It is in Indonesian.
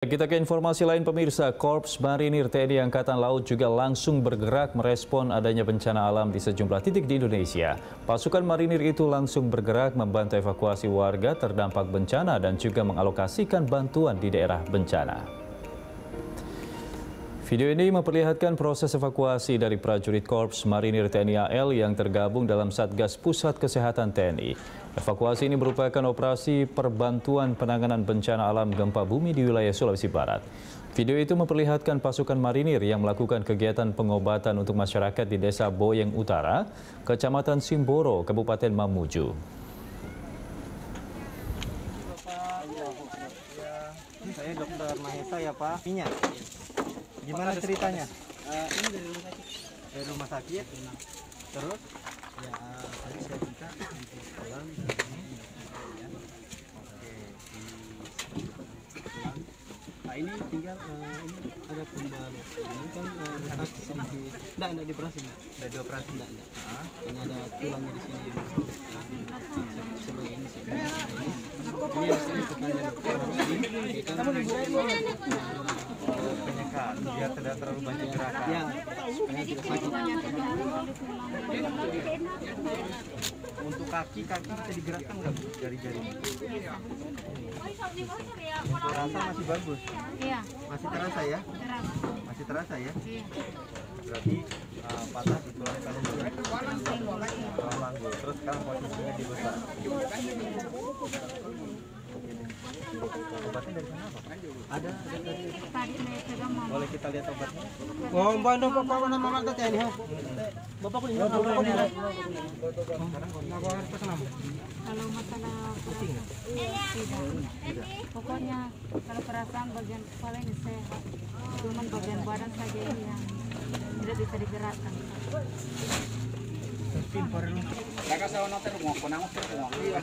Kita ke informasi lain pemirsa, Korps Marinir TNI Angkatan Laut juga langsung bergerak merespon adanya bencana alam di sejumlah titik di Indonesia. Pasukan marinir itu langsung bergerak membantu evakuasi warga terdampak bencana dan juga mengalokasikan bantuan di daerah bencana. Video ini memperlihatkan proses evakuasi dari prajurit Korps Marinir TNI AL yang tergabung dalam Satgas Pusat Kesehatan TNI. Evakuasi ini merupakan operasi perbantuan penanganan bencana alam gempa bumi di wilayah Sulawesi Barat. Video itu memperlihatkan pasukan marinir yang melakukan kegiatan pengobatan untuk masyarakat di Desa Boyeng Utara, Kecamatan Simboro, Kabupaten Mamuju. Saya dokter Mahesa ya Pak. Inya. Gimana ceritanya? Eh, ini dari rumah sakit. Dari rumah sakit. Terus? Ya, eh, tadi saya minta ini ya. Di pulang. Nah, ini tinggal eh, ini ada kembali. Ini kan eh, retak sedikit. Enggak, enggak dioperasi. Enggak. Ada dioperasi. Enggak, enggak. Ini ada tulangnya di sini. Sebagai ini sih. Ini harus ditekan dari dokter. Ini kan Penyekat biar tidak terlalu banyak gerakan. ya. Untuk kaki kaki bisa digerakkan nggak Bu? jari-jari? Untuk rasa masih bagus. Iya, Masih terasa ya? Masih terasa ya? Iya. Berarti uh, patah di tulang kalian dulu. Tulang manggul. Terus sekarang posisinya di besar. Obatnya dari sana apa? Ada. Boleh kita lihat obatnya? Oh, mbak bapak mana mama tadi ini. Bapak ini bapak ini. Kalau masalah pusing tidak. Pokoknya kalau perasaan bagian kepala ini sehat. Cuman bagian badan saja yang tidak bisa digerakkan. sin por el lugar. La casa donde tenemos con amigos, con amigos.